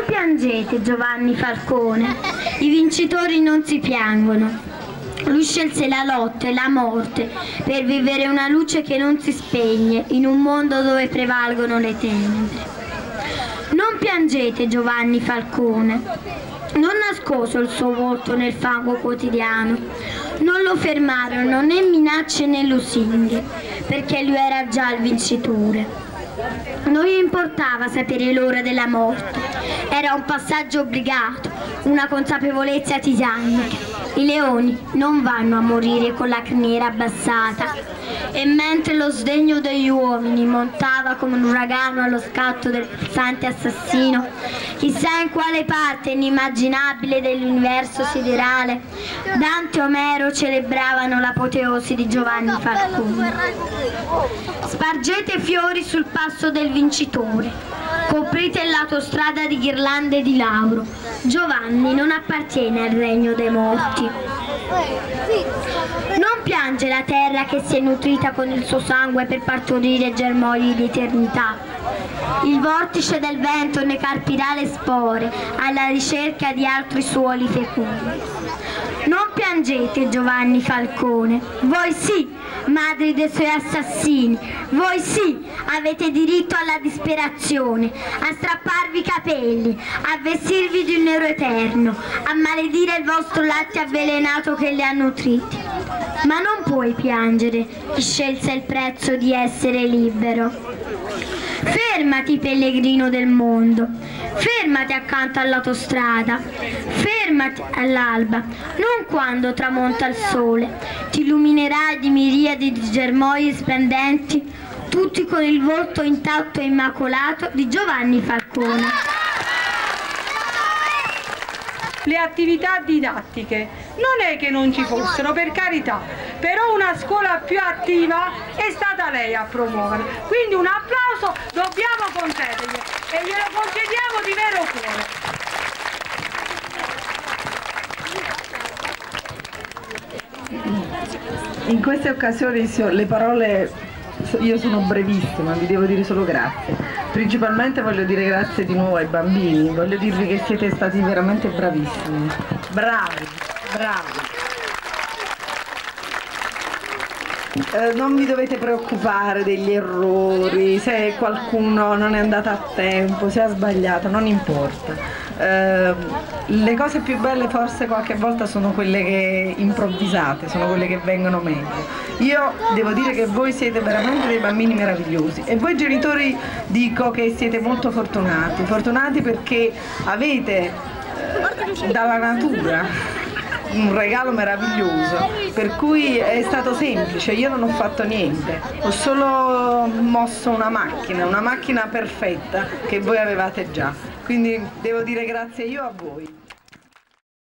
Non piangete Giovanni Falcone, i vincitori non si piangono. Lui scelse la lotta e la morte per vivere una luce che non si spegne in un mondo dove prevalgono le tenebre. Non piangete Giovanni Falcone, non nascoso il suo volto nel fango quotidiano, non lo fermarono né minacce né lusinghe, perché lui era già il vincitore. Non importava sapere l'ora della morte, era un passaggio obbligato, una consapevolezza titanica. I leoni non vanno a morire con la criniera abbassata. E mentre lo sdegno degli uomini montava come un uragano allo scatto del pulsante assassino, chissà in quale parte inimmaginabile dell'universo siderale, Dante e Omero celebravano l'apoteosi di Giovanni Falcone. Spargete fiori sul passo del vincitore. Coprite l'autostrada di ghirlande di lauro. Giovanni non appartiene al regno dei morti. Non piange la terra che si è nutrita con il suo sangue per partorire germogli di eternità. Il vortice del vento ne carpirà le spore alla ricerca di altri suoli fecondi. Non piangete Giovanni Falcone, voi sì, madri dei suoi assassini, voi sì, avete diritto alla disperazione, a strapparvi i capelli, a vestirvi di un nero eterno, a maledire il vostro latte avvelenato che li ha nutriti. Ma non puoi piangere chi scelse il prezzo di essere libero. Fermati pellegrino del mondo, fermati accanto all'autostrada, fermati all'alba, non quando tramonta il sole, ti illuminerai di miriadi di germogli splendenti, tutti con il volto intatto e immacolato di Giovanni Falcone le attività didattiche. Non è che non ci fossero, per carità, però una scuola più attiva è stata lei a promuovere. Quindi un applauso dobbiamo concedergli e glielo concediamo di vero cuore. In queste occasioni le parole, io sono brevissima, vi devo dire solo grazie. Principalmente voglio dire grazie di nuovo ai bambini, voglio dirvi che siete stati veramente bravissimi. Bravi, bravi. Eh, non vi dovete preoccupare degli errori, se qualcuno non è andato a tempo, se ha sbagliato, non importa. Eh, le cose più belle forse qualche volta sono quelle che improvvisate, sono quelle che vengono meglio. Io devo dire che voi siete veramente dei bambini meravigliosi e voi genitori dico che siete molto fortunati, fortunati perché avete eh, dalla natura un regalo meraviglioso, per cui è stato semplice, io non ho fatto niente, ho solo mosso una macchina, una macchina perfetta che voi avevate già, quindi devo dire grazie io a voi.